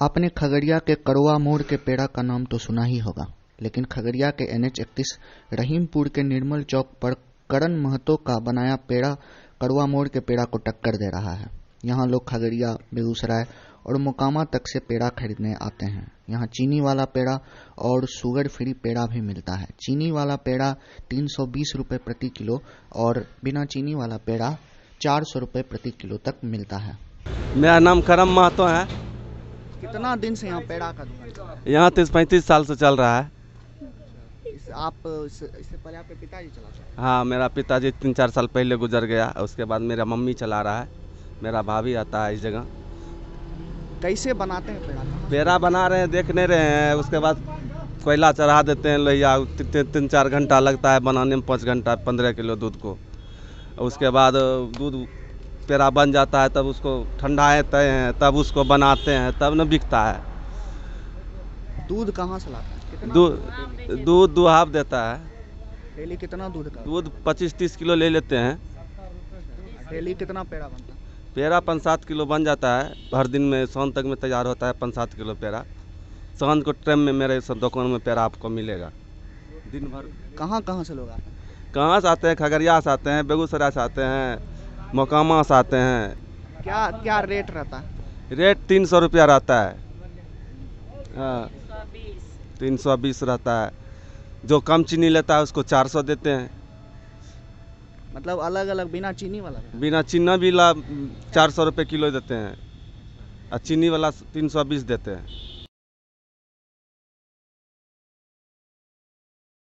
आपने खगड़िया के कड़वा मोड़ के पेड़ा का नाम तो सुना ही होगा, लेकिन खगड़िया के एन एच इकतीस, रहीमपुर के निर्मल चौक पर करण महतो का बनाया पेड़ा कड़वा मोड़ के पेड़ा को टक्कर दे रहा है। यहाँ लोग खगड़िया, बेगूसराय और मोकामा तक से पेड़ा खरीदने आते हैं। यहाँ चीनी वाला पेड़ा और शुगर फ्री पेड़ा भी मिलता है। चीनी वाला पेड़ा तीन सौ बीस रुपये प्रति किलो और बिना चीनी वाला पेड़ा चार सौ रुपये प्रति किलो तक मिलता है। मेरा नाम करम महतो है। कितना दिन से यहाँ पेड़ा का दुकान चल यहाँ तीस पैंतीस साल से चल रहा है। इस, आप इस, इससे पहले आपके पिताजी चलाते हैं हाँ मेरा पिताजी तीन चार साल पहले गुजर गया उसके बाद मेरा मम्मी चला रहा है। मेरा भाभी आता है इस जगह। कैसे बनाते हैं पेड़ा? पेड़ा बना रहे हैं देख नहीं रहे हैं उसके बाद कोयला चढ़ा देते हैं लोहिया तीन चार घंटा लगता है बनाने में पाँच घंटा पंद्रह किलो दूध को। उसके बाद दूध पेड़ा बन जाता है तब उसको ठंडाते हैं तब उसको बनाते हैं तब न बिकता है। दूध कहाँ से लाते हैं? दूध दूध दुहाब देता है। डेली कितना दूध का? दूध पच्चीस तीस किलो ले लेते हैं। डेली कितना पेड़ा बनता है? पेड़ा पाँच सात किलो बन जाता है। हर दिन में शाम तक में तैयार होता है पाँच सात किलो पेड़ा। शाम को टाइम में मेरे सब दुकान में पेड़ा आपको मिलेगा। दिन भर। कहाँ कहाँ से लोग आते हैं? कहाँ से आते हैं? खगड़िया से आते हैं बेगूसराय से आते हैं। मोकामा से आते हैं। क्या क्या रेट रहता है? रेट तीन सौ रुपया रहता है। हाँ। तीन सौ बीस रहता है। जो कम चीनी लेता है उसको चार सौ देते हैं। मतलब अलग अलग बिना चीनी वाला? बिना चीना भी ला चार सौ रुपये किलो देते हैं। और चीनी वाला तीन सौ बीस देते हैं।